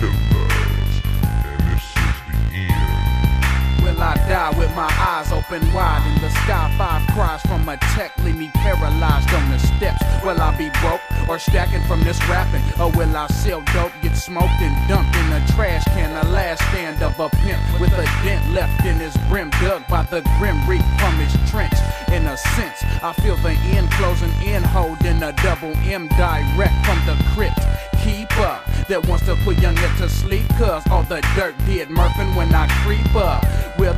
pillars, and this is the end. Will I die with my eyes open wide in the sky? Five cries from a tech leave me paralyzed on the steps. Will I be broke or stacking from this rapping? Or will I sell dope, get smoked and dumped in a trash can? The last stand of a pimp with a dent left in his brim, dug by the grim reek from his trench. In a sense, I feel the end closing in, holding a double M direct from the crypt. Keep up that wants to put young to sleep, cause all the dirt did Murphin when I creep up.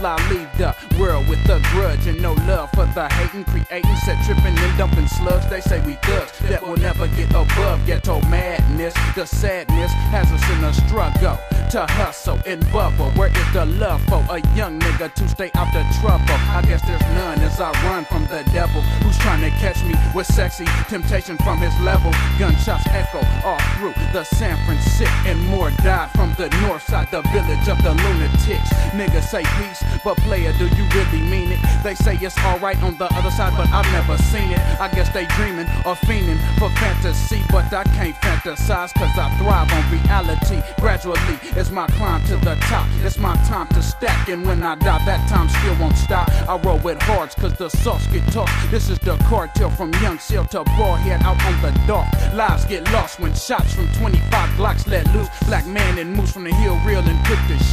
Will I leave the world with a grudge and no love for the hating, creating, set tripping and dumping slugs? They say we thugs that will never get above ghetto madness. The sadness has us in a struggle to hustle and bubble. Where is the love for a young nigga to stay out the trouble? I guess there's none as I run from the devil who's trying to catch me with sexy temptation from his level. Gunshots echo all through the San Francisco and more died from the north side, the village of the lunatics. Niggas say peace, but player, do you really mean it? They say it's alright on the other side, but I've never seen it. I guess they dreaming or fiending for fantasy, but I can't fantasize cause I thrive on reality. Gradually, it's my climb to the top. It's my time to stack, and when I die, that time still won't stop. I roll with hearts cause the sauce get tossed. This is the cartel from Young Seal to Ballhead out on the dark. Lives get lost when shots from 25 Glocks let loose. Black man and moose from the hill real and quick to shoot.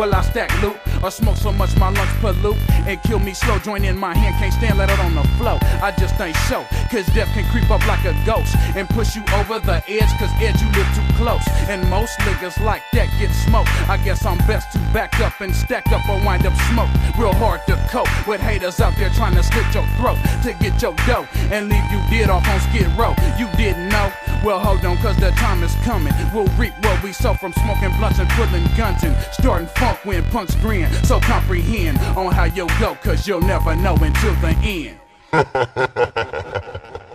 Well, I stack loot or smoke so much my lungs pollute and kill me slow. Join in my hand, can't stand, let it on the flow. I just ain't show, cause death can creep up like a ghost and push you over the edge, cause edge you live too close. And most niggas like that get smoked. I guess I'm best to back up and stack up or wind up smoke. Real hard to cope with haters out there trying to slit your throat to get your dough and leave you dead off on skid row. You didn't know? Well, hold on, cause the time is coming. We'll reap what we sow from smoking blunts and pulling guns and starting funk when punks grin. So comprehend on how you'll go, cause you'll never know until the end.